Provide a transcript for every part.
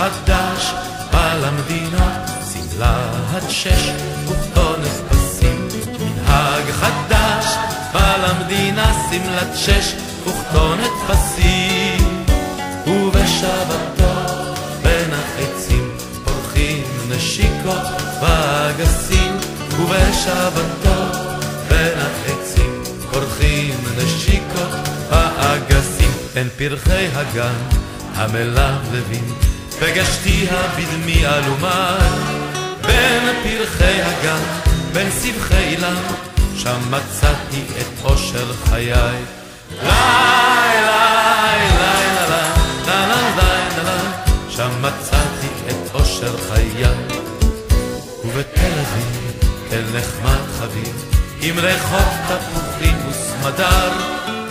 חדש בא למדינה, שמלת שש וכתונת פסים. מנהג חדש בא למדינה, שמלת שש וכתונת פסים. ובשבתו בין החצים פורחים נשיקות ואגסים, ובשבתו בין החצים פורחים נשיקות ואגסים. בין פרחי הגן המלבלבים פגשתיה בדמי אלומן בין פרחי הגן, בין סבכי אילן שם מצאתי את אושר חיי. לי לי לי לה לה לה לה שם מצאתי את אושר חיי. ובתל אביב אל נחמד חביב עם רחוב תפוחים וסמדר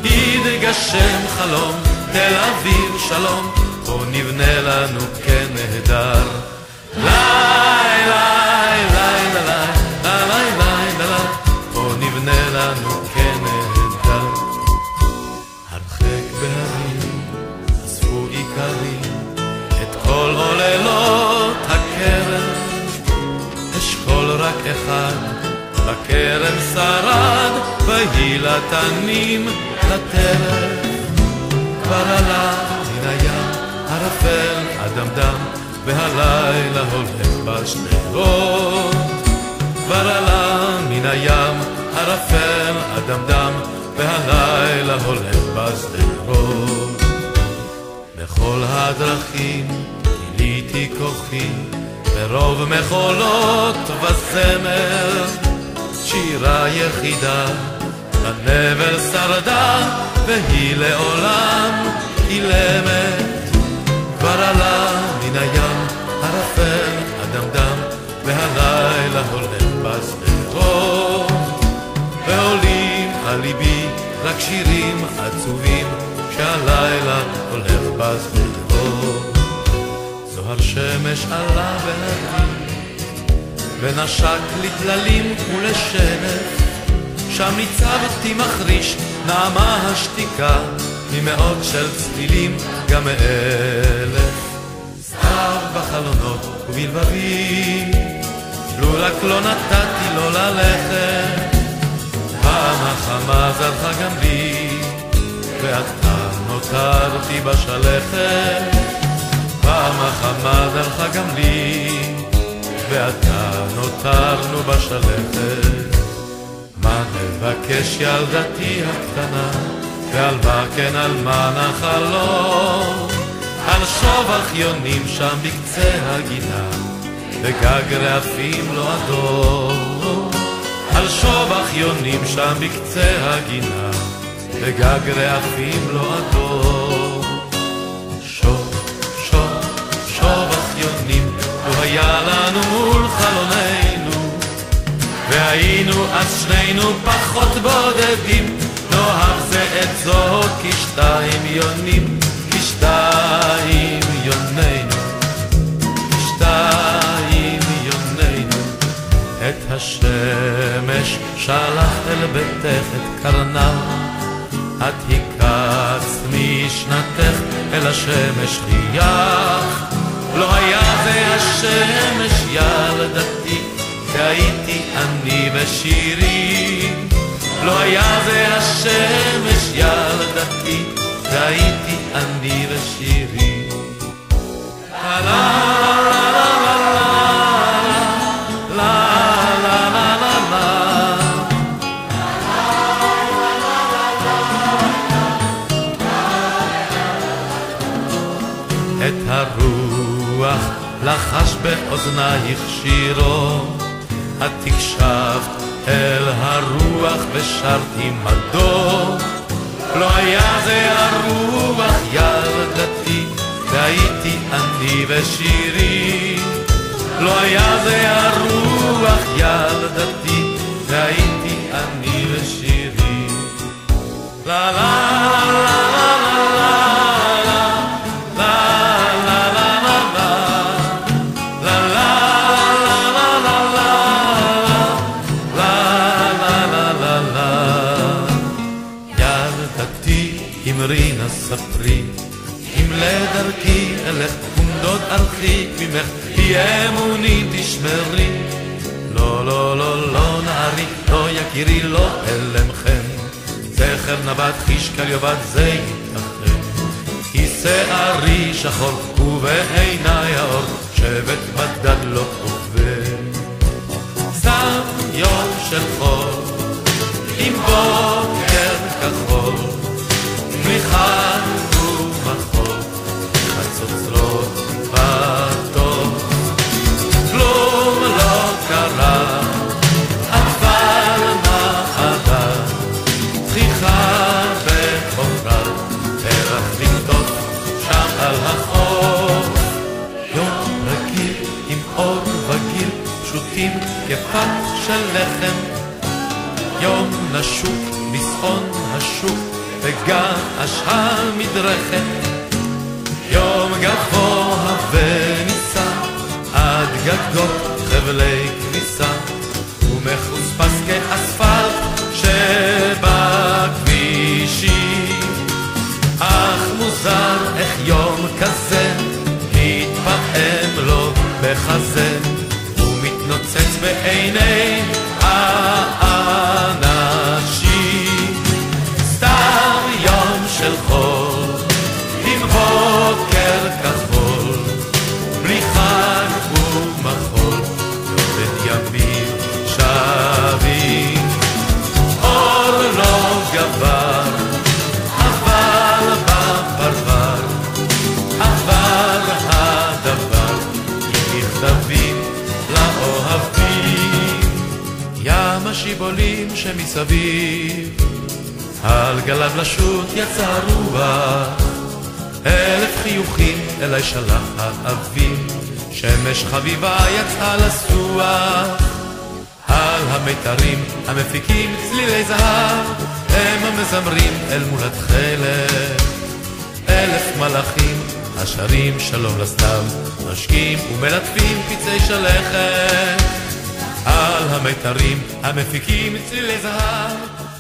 יתגשם חלום תל אביב שלום בוא נבנה לנו כן נהדר. ליי, ליי, ליי, ליי, ליי, ליי, ליי, בוא נבנה לנו כן נהדר. הרחק בהרים, עזבו איכרים, את כל עוללות הכרם. אשכול רק אחד, בכרם שרד, ויהי לתנים לטרף. כבר הלך ערפל אדמדם, והלילה הולך בשדרות. כבר עלה מן הים ערפל אדמדם, והלילה הולך בשדרות. בכל הדרכים גיליתי כוחי, ברוב מחולות וזמר, שירה יחידה לנבל שרדה, והיא לעולם אילמת. הולך בשדרות. זוהר שמש עלה בהרים, ונשק לטללים ולשלף, שם ניצבתי מחריש, נעמה השתיקה, ממאות של צלילים גם מאלף. סתיו בחלונות ובלבבי, לו רק לא נתתי לו ללכת. פעם החמה זרחה גם לי, ואתה נותרתי בשלכת. פעם החמה זרחה גם לי, ואתה נותרנו בשלכת. מה נבקש ילדתי הקטנה? ועל מה כן על מה נחלום? על שובח יונים שם בקצה הגינה, וגג רעפים לא אדום. על שובח יונים שם בקצה הגינה, וגג רעפים לא אדום. שוב, שוב, שובח יונים, הוא היה לנו מול חלוננו, והיינו אז שנינו פחות בודדים. נאהב זה את זו כשתיים יונים, כשתיים יוננו, כשתיים יוננו. את השמש שלח אל ביתך את קרנה, משנתך אל השמש חייך. לא היה זה השמש ילדתי, והייתי אני ושירי. לא היה זה באוזנייך שירו, את הקשבת אל הרוח ושרת עמדו. לא היה זה הרוח ילדתי, והייתי אני ושירי. לא היה זה הרוח ילדתי, אמרי נא ספרי, אם לדרכי אלך דוד ארחיק ממך, כי אמוני תשמרי. לא, לא, לא, לא נערי, לא יקירי, לא אלמכם. זכר נבט חיש כל יאבד זה ייתכן. כי שערי שחור ובעיניי האור, שבט בדד לא עובר. סתם יום של חור, עם בוקר פשוטים כפת של לחם. יום נשוק בשעון השוק, וגעש המדרכת. יום גבוה ונישא, עד גגות חבלי כניסה, ומחוספס כאספלט שבכבישים. אך מוזר איך יום כזה התפעם לו בחזה, Nay. שמסביב, על גליו לשוט יצא רוח, אלף חיוכים אליי שלח האביב, שמש חביבה יצאה לסוח. על המיתרים המפיקים צלילי זהב, הם המזמרים אל מול התכלת. אלף מלאכים השרים שלום לסתיו, נושקים ומלטפים פצעי שלכת. על המיתרים המפיקים צלילי זהב,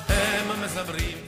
הם התכלת.